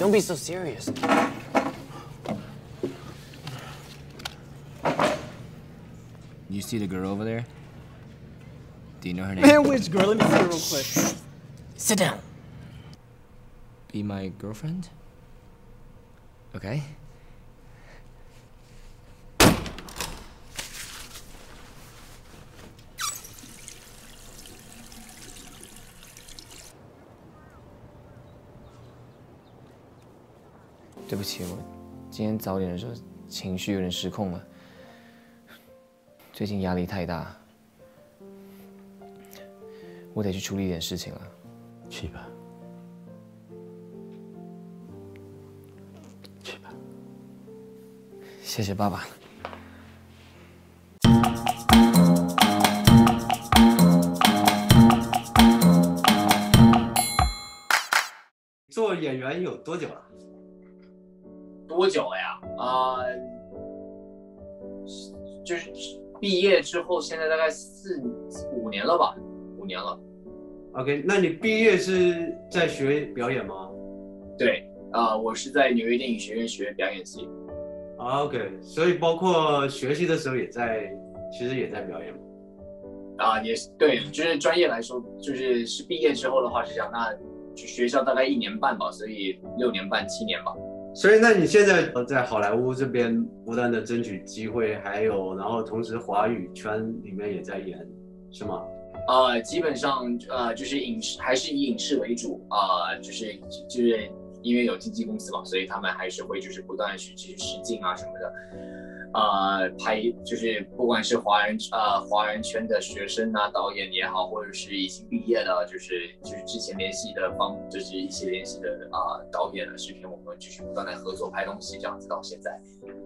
Don't be so serious. You see the girl over there? Do you know her name? Man, which girl? Let me see her real quick. Sit down. Be my girlfriend? Okay. 对不起，我今天早点的时候情绪有点失控了。最近压力太大，我得去处理一点事情了。去吧，去吧。谢谢爸爸。做演员有多久了？多久了呀？啊、就是毕业之后，现在大概四五年了吧，五年了。OK，那你毕业是在学表演吗？对，啊、我是在纽约电影学院学表演系。啊 OK，所以包括学习的时候也在，其实也在表演嘛。啊、也是对，就是专业来说，就是是毕业之后的话是这样，那就学校大概一年半吧，所以六年半七年吧。所以那你现在在好莱坞这边不断的争取机会，还有然后同时华语圈里面也在演，是吗？呃，基本上呃就是影视还是以影视为主啊、就是就是因为有经纪公司嘛，所以他们还是会就是不断去去试镜啊什么的，呃拍就是不管是华人呃华人圈的学生啊导演也好，或者是已经毕业的，就是就是之前联系的方就是一些联系的啊、导演的视频，我们继续不断的合作拍东西，这样子到现在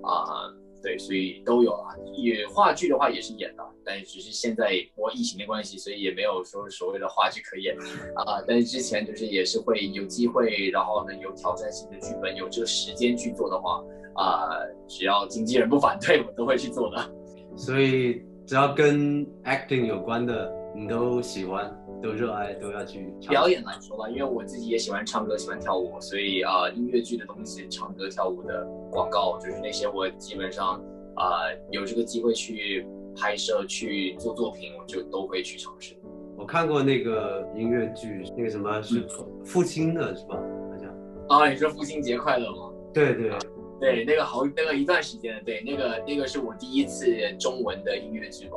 啊。对，所以都有啊。也话剧的话也是演的，但是只是现在我疫情的关系，所以也没有说所谓的话剧可演啊、但是之前就是也是会有机会，然后呢有挑战性的剧本，有这个时间去做的话啊、只要经纪人不反对，我都会去做的。所以只要跟 acting 有关的，你都喜欢，都热爱，都要去表演来说吧，因为我自己也喜欢唱歌，喜欢跳舞，所以啊、音乐剧的东西、唱歌、跳舞的广告，就是那些我基本上啊、有这个机会去拍摄、去做作品，我就都会去尝试。我看过那个音乐剧，那个什么是父亲的是吧？好像。啊，你说父亲节快乐吗？对对，对，那个好，那个一段时间，对，那个那个是我第一次中文的音乐剧吧。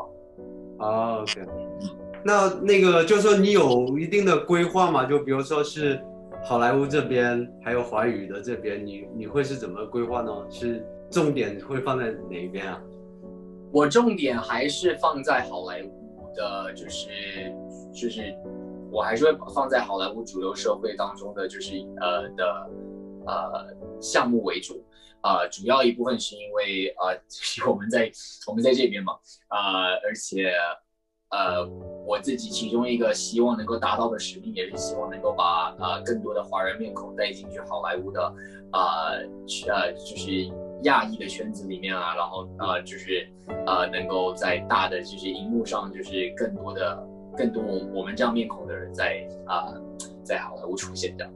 哦，OK。那那个就是说你有一定的规划嘛？就比如说是好莱坞这边，还有华语的这边，你你会是怎么规划呢？是重点会放在哪一边啊？我重点还是放在好莱坞的，就是就是我还是会放在好莱坞主流社会当中的，就是呃的呃项目为主。呃，主要一部分是因为呃，我们在我们在这边嘛，呃，而且呃，我自己其中一个希望能够达到的使命，也是希望能够把呃更多的华人面孔带进去好莱坞的呃呃就是亚裔的圈子里面啊，然后呃就是呃能够在大的就是荧幕上，就是更多的更多我们这样面孔的人在啊、在好莱坞出现这样。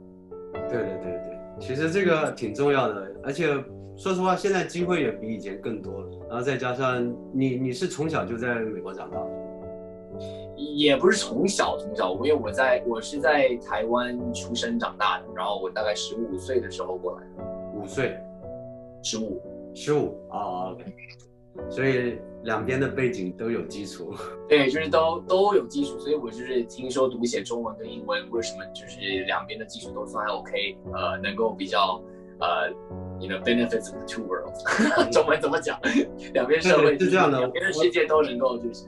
对对对对，其实这个挺重要的，而且说实话，现在机会也比以前更多了。然后再加上你你是从小就在美国长大的，也不是从小从小，因为我在我是在台湾出生长大的，然后我大概十五岁的时候过来的，五岁、十五。十五啊所以两边的背景都有基础。对，就是都都有基础，所以我就是听说读写中文跟英文为什么，就是两边的基础都算 OK，呃，能够比较呃，you know benefits of the two worlds，中文怎么讲？两边社会对是这样的两边的世界都能够就是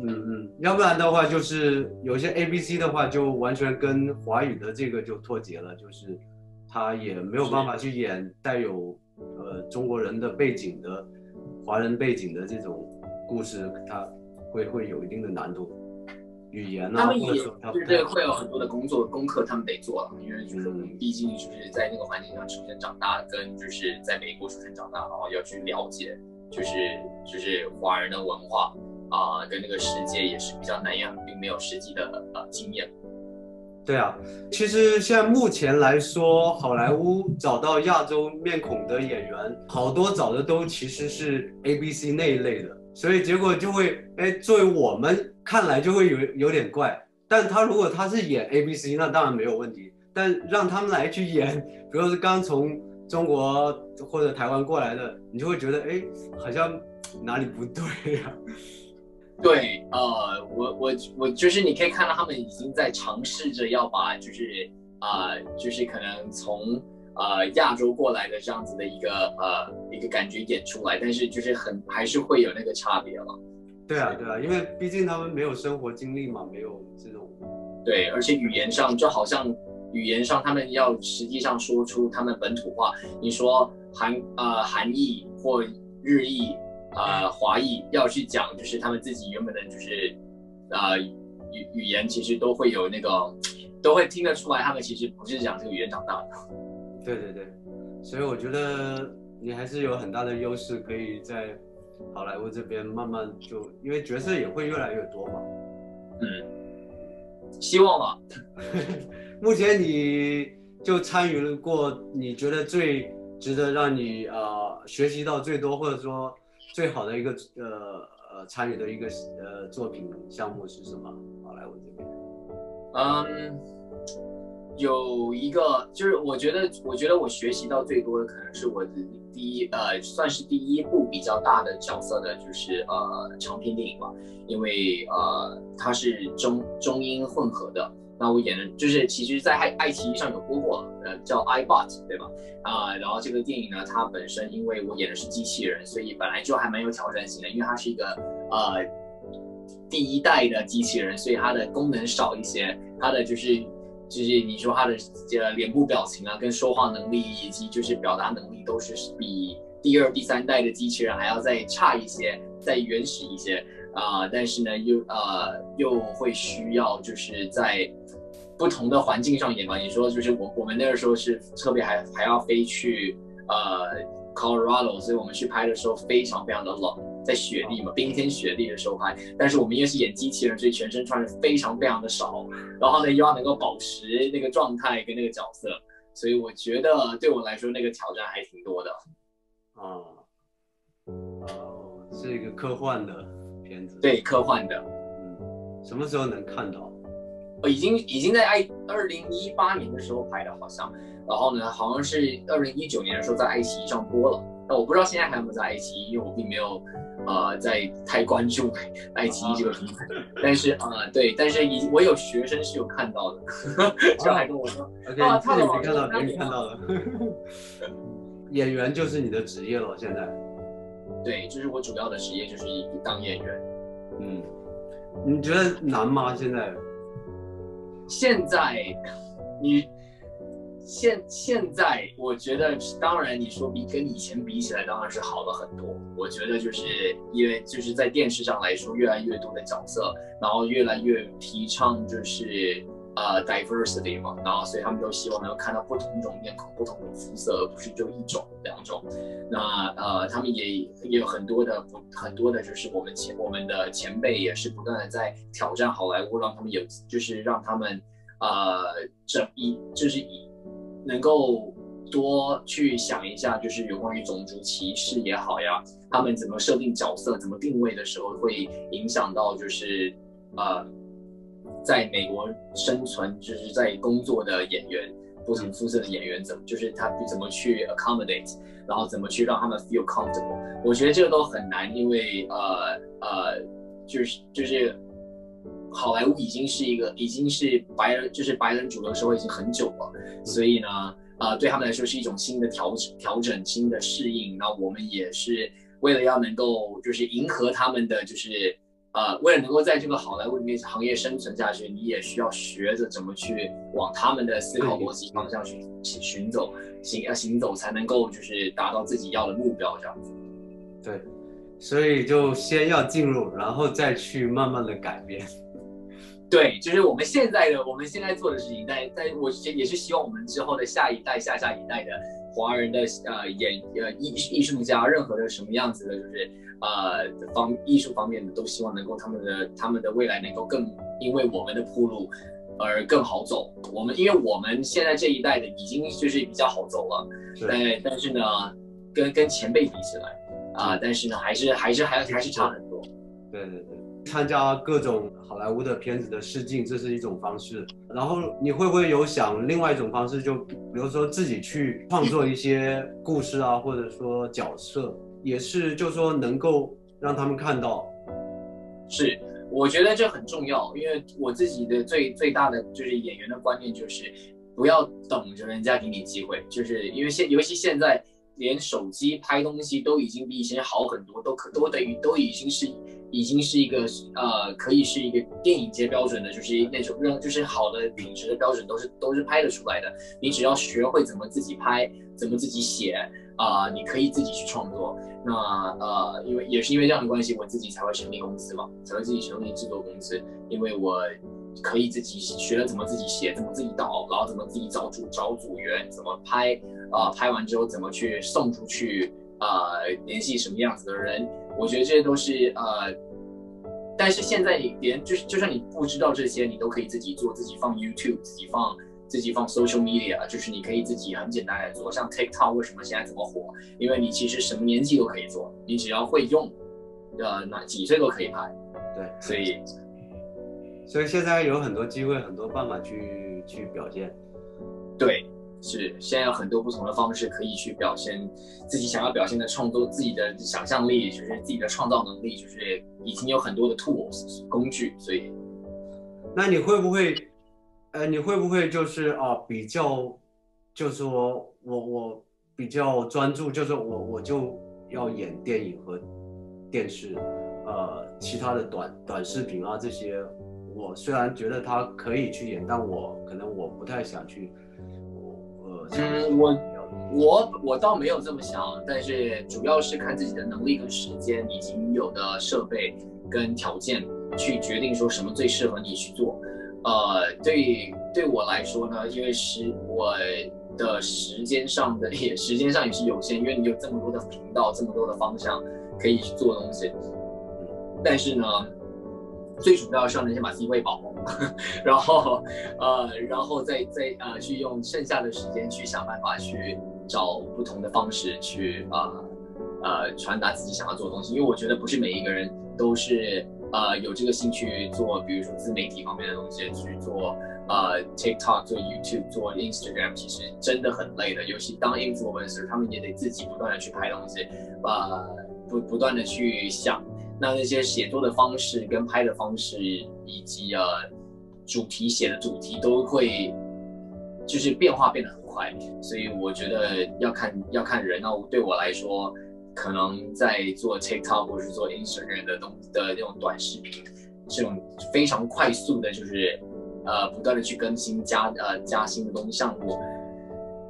嗯嗯，要不然的话就是有些 A B C 的话就完全跟华语的这个就脱节了，就是他也没有办法去演带有呃中国人的背景的华人背景的这种故事，他会会有一定的难度，语言啊，他们也或者说他就是这个会有很多的工作功课，他们得做了，因为就是我们嗯。毕竟就是在那个环境上出生长大，跟就是在美国出生长大，然后要去了解，就是就是华人的文化啊、跟那个世界也是比较难养，并没有实际的呃经验。对啊，其实现在目前来说，好莱坞找到亚洲面孔的演员，好多找的都其实是 A B C 那一类的，所以结果就会，哎，作为我们看来就会有有点怪。但他如果他是演 A B C，那当然没有问题。但让他们来去演，比如是刚从中国或者台湾过来的，你就会觉得，哎，好像哪里不对呀、对，呃，我我我就是你可以看到他们已经在尝试着要把就是啊、呃就是可能从呃亚洲过来的这样子的一个呃一个感觉演出来，但是就是很还是会有那个差别了。对啊，对啊，因为毕竟他们没有生活经历嘛，没有这种，对，而且语言上就好像语言上他们要实际上说出他们本土话，你说韩呃韩裔或日裔呃华裔要去讲，就是他们自己原本的就是呃语语言，其实都会有那个都会听得出来，他们其实不是讲这个语言长大的。对对对，所以我觉得你还是有很大的优势，可以在好莱坞这边慢慢就，因为角色也会越来越多嘛。嗯，希望吧。目前你就参与了过，你觉得最值得让你呃学习到最多，或者说最好的一个呃呃参与的一个呃作品项目是什么？好莱坞这边。嗯，有一个就是我觉得，我觉得我学习到最多的可能是我的第一呃，算是第一部比较大的角色的，就是呃长篇电影吧，因为呃它是中中英混合的。那我演的就是，其实，在爱爱奇艺上有播过，呃，叫《iBot》，对吧？啊、然后这个电影呢，它本身因为我演的是机器人，所以本来就还蛮有挑战性的，因为它是一个呃第一代的机器人，所以它的功能少一些，它的就是就是你说它的呃脸部表情啊，跟说话能力以及就是表达能力都是比第二、第三代的机器人还要再差一些，再原始一些啊、但是呢又呃又会需要就是在不同的环境上演嘛。你说就是我我们那个时候是特别还还要飞去呃 Colorado，所以我们去拍的时候非常非常的冷，在雪地嘛，冰天雪地的时候拍。但是我们因为是演机器人，所以全身穿的非常非常的少，然后呢又要能够保持那个状态跟那个角色，所以我觉得对我来说那个挑战还挺多的。啊，哦，是一个科幻的片子。，对，科幻的，嗯，什么时候能看到？呃，已经已经在爱二零一八年的时候拍的，好像，然后呢，好像是二零一九年的时候在爱奇艺上播了。那我不知道现在还有没有在爱奇艺，因为我并没有呃在太关注爱奇艺这个平台。但是呃对，但是已我有学生是有看到的，就还跟我说，OK，啊你自己没看到，别人看到了。演员就是你的职业了，现在。对，就是我主要的职业就是当演员。嗯，你觉得难吗？现在？现在你现现在，我觉得当然你说比跟以前比起来，当然是好了很多。我觉得就是因为就是在电视上来说，越来越多的角色，然后越来越提倡就是呃 diversity 嘛，然后所以他们都希望能够看到不同种面孔、不同种肤色，而不是就一种两种。那呃，他们也也有很多的不很多的，就是我们前我们的前辈也是不断的在挑战好莱坞，让他们有就是让他们呃整一就是以能够多去想一下，就是有关于种族歧视也好呀，他们怎么设定角色、怎么定位的时候，会影响到就是呃在美国生存就是在工作的演员。不同肤色的演员怎么，就是他怎么去 accommodate，然后怎么去让他们 feel comfortable。我觉得这个都很难，因为呃呃，就是就是好莱坞已经是一个已经是白人就是白人主流社会已经很久了，所以呢，呃，对他们来说是一种新的调调整、新的适应。那我们也是为了要能够就是迎合他们的就是。呃，为了能够在这个好莱坞里面行业生存下去，你也需要学着怎么去往他们的思考逻辑方向去去寻走，行要行走，才能够就是达到自己要的目标这样子。对，所以就先要进入，然后再去慢慢的改变。对，就是我们现在的我们现在做的事情，但但我也是希望我们之后的下一代、下下一代的华人的呃演呃艺艺术家，任何的什么样子的，就是呃方艺术方面的，都希望能够他们的他们的未来能够更因为我们的铺路，而更好走。我们因为我们现在这一代的已经就是比较好走了，是但但是呢，跟跟前辈比起来啊、但是呢，还是还是还还是差很多。对对对，参加各种好莱坞的片子的试镜，这是一种方式。然后你会不会有想另外一种方式，就比如说自己去创作一些故事啊，或者说角色，也是就是说能够让他们看到。是，我觉得这很重要，因为我自己的最最大的就是演员的观念就是，不要等着人家给你机会，就是因为现尤其现在连手机拍东西都已经比以前好很多，都可都等于都已经是已经是一个呃可以是一个电影界标准的，就是那种让就是好的品质的标准都是都是拍得出来的，你只要学会怎么自己拍，怎么自己写啊、你可以自己去创作。那呃，因为也是因为这样的关系，我自己才会成立公司嘛，才会自己成立制作公司，因为我可以自己学了怎么自己写，怎么自己导，然后怎么自己找组找组员，怎么拍，啊、拍完之后怎么去送出去，啊，联系什么样子的人，我觉得这些都是呃，但是现在你连就是就算你不知道这些，你都可以自己做，自己放 YouTube，自己放。自己放 social media，就是你可以自己很简单来做，像 TikTok 为什么现在这么火？因为你其实什么年纪都可以做，你只要会用，呃，哪几岁都可以拍，对，所以所以现在有很多机会，很多办法去去表现。对，是现在有很多不同的方式可以去表现自己想要表现的创作，自己的想象力，就是自己的创造能力，就是已经有很多的 tools 工具，所以那你会不会，呃，你会不会就是啊、比较，就说我我比较专注，就是我我就要演电影和电视，呃，其他的短短视频啊这些，我虽然觉得他可以去演，但我可能我不太想去，我呃，嗯我我我倒没有这么想，但是主要是看自己的能力跟时间以及你有的设备跟条件去决定说什么最适合你去做。呃，对对我来说呢，因为时我的时间上的也时间上也是有限，因为你有这么多的频道，这么多的方向可以去做东西。但是呢，最主要是要能先把自己喂饱，然后呃，然后再再呃去用剩下的时间去想办法去找不同的方式去呃呃传达自己想要做的东西，因为我觉得不是每一个人都是呃有这个兴趣做，比如说自媒体方面的东西去做。呃，TikTok 做 YouTube 做 Instagram，其实真的很累的。尤其当 influencer，他们也得自己不断的去拍东西，呃，不不断的去想。那那些写作的方式、跟拍的方式，以及呃主题写的主题都会就是变化变得很快，所以我觉得要看要看人。那对我来说，可能在做 TikTok 或是做 Instagram 的东的那种短视频，这种非常快速的，就是呃不断的去更新加呃加新的东西项目，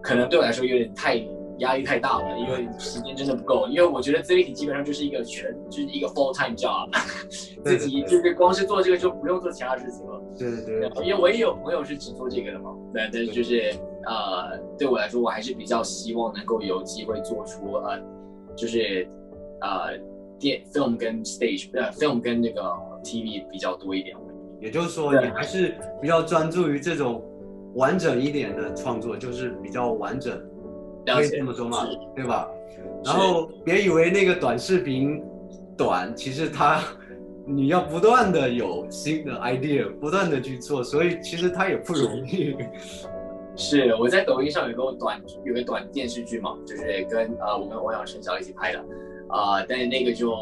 可能对我来说有点太压力太大了，因为时间真的不够。因为我觉得自媒体基本上就是一个全就是一个 full time job，自己就是光是做这个就不用做其他事情了。对对对，因为我也有朋友是只做这个的嘛，对但是就是呃，对我来说，我还是比较希望能够有机会做出呃，就是呃电 film 跟 stage 呃 film 跟那个 TV 比较多一点。也就是说你还是比较专注于这种完整一点的创作，就是比较完整。可以这么说嘛，对吧？然后别以为那个短视频短，其实它你要不断的有新的 idea，不断的去做，所以其实它也不容易。是。我在抖音上有个短有个短电视剧嘛，就是跟呃我跟王小陈晓一起拍的，啊、但是那个就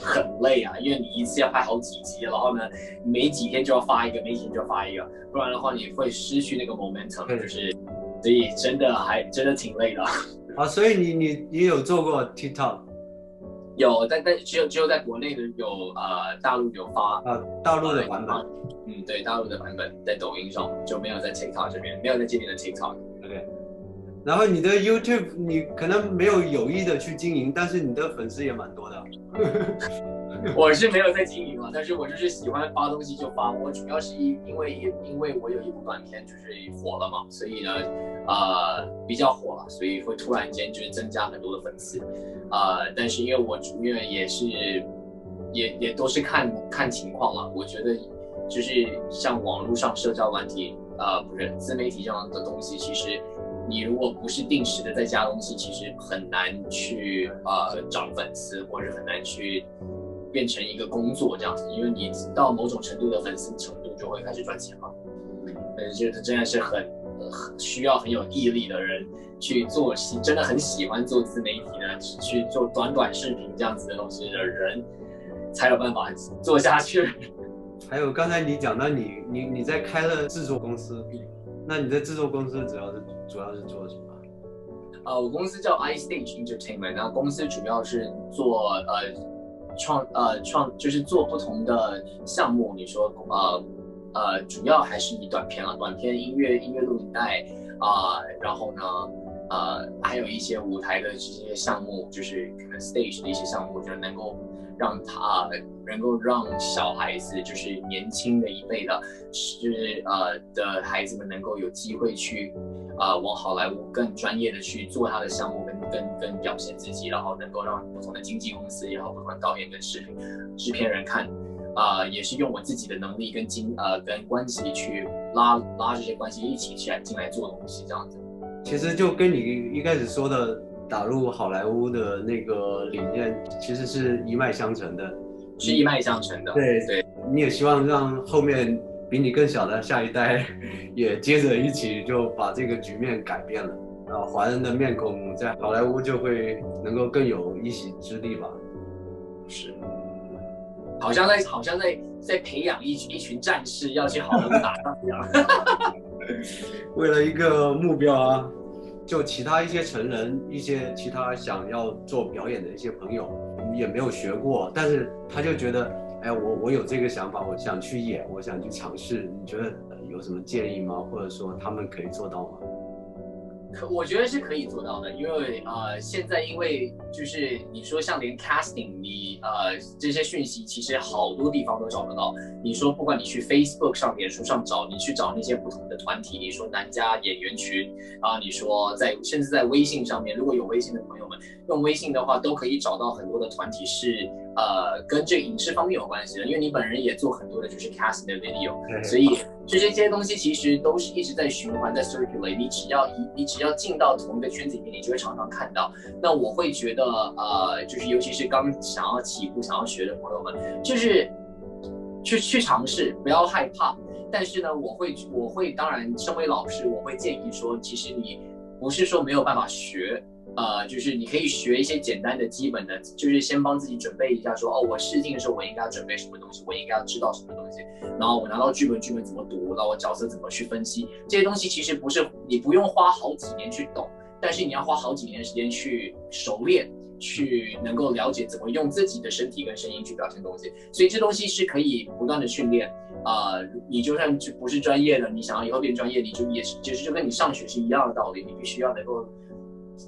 很累啊，因为你一次要拍好几集，然后呢每几天就要发一个，每几天就要发一个，不然的话你会失去那个 momentum，就是所以真的还真的挺累的。啊，所以你你你有做过 TikTok 有，但但只有只有在国内的有呃大陆有发啊，大陆的版本，嗯对大陆的版本在抖音上就没有在 TikTok 这边，没有在今年的 TikTok。对不对？然后你的 YouTube 你可能没有有意的去经营，但是你的粉丝也蛮多的。我是没有在经营了，但是我就是喜欢发东西就发。我主要是因因为因为我有一部短片就是火了嘛，所以呢，呃，比较火了，所以会突然间就是增加很多的粉丝，呃，但是因为我因为也是也也都是看看情况了，我觉得就是像网络上社交软体，呃，不是自媒体这样的东西，其实你如果不是定时的在加东西，其实很难去呃涨粉丝，或者很难去变成一个工作这样子，因为你到某种程度的粉丝程度就会开始赚钱了。呃，就是真的是很呃需要很有毅力的人去做，喜真的很喜欢做自媒体的，去做短短视频这样子的东西的人，才有办法做下去。还有刚才你讲到你你你在开了制作公司，那你在制作公司主要是主要是做什么？呃，我公司叫 iStage Entertainment，然后公司主要是做呃创呃创就是做不同的项目。你说呃呃，主要还是以短片了，短片、音乐、音乐录影带啊、然后呢呃还有一些舞台的这些项目，就是可能 stage 的一些项目，就是能够让他能够让小孩子，就是年轻的一辈的，是呃的孩子们能够有机会去。啊、往好莱坞更专业的去做他的项目跟跟跟表现自己，然后能够让不同的经纪公司也好，不同的导演跟视频制片人看，啊、也是用我自己的能力跟经呃跟关系去拉拉这些关系一起起来进来做东西这样子。其实就跟你一开始说的打入好莱坞的那个理念，其实是一脉相承的。是一脉相承的，对对，你也希望让后面比你更小的下一代 也接着一起就把这个局面改变了，然后华人的面孔在好莱坞就会能够更有一席之地吧。是，好像在好像在在培养一一群战士要去好莱坞打仗一样。为了一个目标啊，就其他一些成人，一些其他想要做表演的一些朋友，也没有学过，但是他就觉得，哎，我我有这个想法，我想去演，我想去尝试。你觉得呃有什么建议吗？或者说他们可以做到吗？可我觉得是可以做到的，因为呃，现在因为就是你说像连 casting，你呃这些讯息其实好多地方都找得到。你说不管你去 Facebook 上、脸书上找，你去找那些不同的团体，你说男家演员群啊，你说在甚至在微信上面，如果有微信的朋友们用微信的话，都可以找到很多的团体是呃跟这影视方面有关系的，因为你本人也做很多的就是 casting 的 video，所以这些这些东西其实都是一直在循环，在 circulate。你只要一你只要进到同一个圈子里面，你就会常常看到。那我会觉得，呃，就是尤其是刚想要起步、想要学的朋友们，就是去去尝试，不要害怕。但是呢，我会我会当然，身为老师，我会建议说，其实你不是说没有办法学。呃，就是你可以学一些简单的、基本的，就是先帮自己准备一下说，哦，我试镜的时候我应该要准备什么东西，我应该要知道什么东西，然后我拿到剧本，剧本怎么读，然后我角色怎么去分析，这些东西其实不是你不用花好几年去懂，但是你要花好几年时间去熟练，去能够了解怎么用自己的身体跟声音去表现东西，所以这东西是可以不断的训练。呃，你就算不是专业的，你想要以后变专业，你就也是，其实就跟你上学是一样的道理，你必须要能够。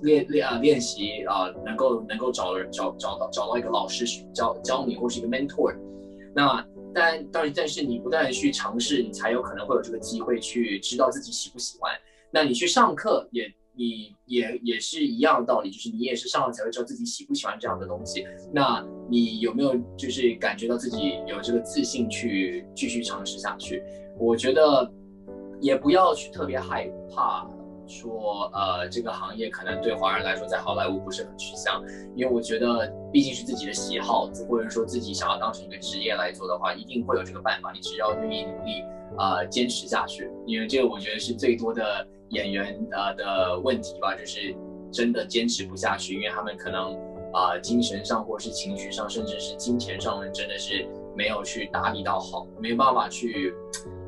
练练啊练习啊、能够能够找找找到找到一个老师去教教你，或是一个 mentor。那但但但是你不断的去尝试，你才有可能会有这个机会去知道自己喜不喜欢。那你去上课也你也也是一样的道理，就是你也是上了才会知道自己喜不喜欢这样的东西。那你有没有就是感觉到自己有这个自信去继续尝试下去？我觉得也不要去特别害怕。说呃，这个行业可能对华人来说在好莱坞不是很吃香，因为我觉得毕竟是自己的喜好，或者说自己想要当成一个职业来做的话，一定会有这个办法。你只要愿意努力，呃，坚持下去。因为这个我觉得是最多的演员呃的问题吧，就是真的坚持不下去，因为他们可能啊、精神上或是情绪上，甚至是金钱上面真的是没有去打理到好，没有办法去。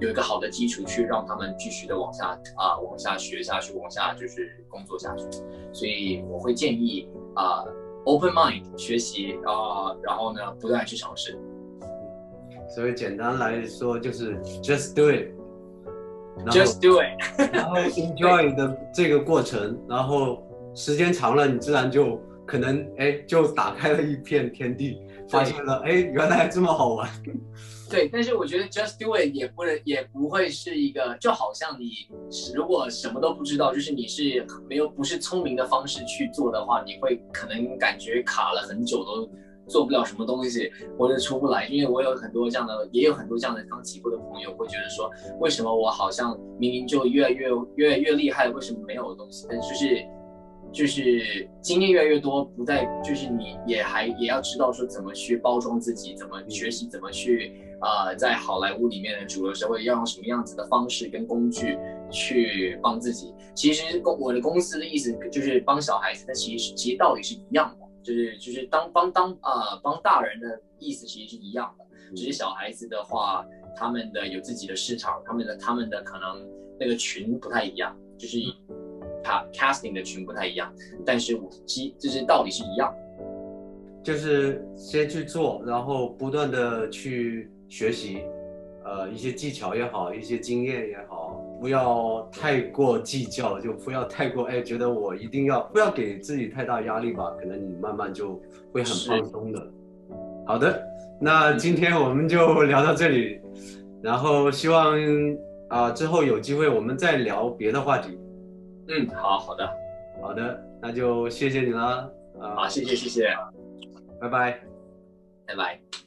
有一个好的基础去让他们继续的往下啊、往下学下去，往下就是工作下去。所以我会建议啊、open mind 学习啊、然后呢不断去尝试。所以简单来说就是 just do it，just do it。然后 enjoy 的这个过程，然后时间长了，你自然就可能哎就打开了一片天地，发现了哎原来这么好玩。对，但是我觉得 just do it 也不能也不会是一个，就好像你如果什么都不知道，就是你是没有不是聪明的方式去做的话，你会可能感觉卡了很久都做不了什么东西，或者出不来。因为我有很多这样的，也有很多这样的刚起步的朋友会觉得说，为什么我好像明明就越来越越来越厉害，为什么没有东西？但就是就是经验越来越多，不再就是你也还也要知道说怎么去包装自己，怎么学习，怎么去呃在好莱坞里面的主流社会要用什么样子的方式跟工具去帮自己。其实公我的公司的意思就是帮小孩子，但其实其实道理是一样的，就是就是当帮当啊、帮大人的意思其实是一样的，只是小孩子的话，他们的有自己的市场，他们的他们的可能那个群不太一样，就是卡 casting 的群不太一样，但是我其就是道理是一样。就是先去做，然后不断的去学习，呃，一些技巧也好，一些经验也好，不要太过计较，就不要太过哎，觉得我一定要不要给自己太大压力吧，可能你慢慢就会很放松的。好的，那今天我们就聊到这里，然后希望啊、之后有机会我们再聊别的话题。嗯，好好的，好的，那就谢谢你了，啊、好，谢谢谢谢，拜拜。拜拜。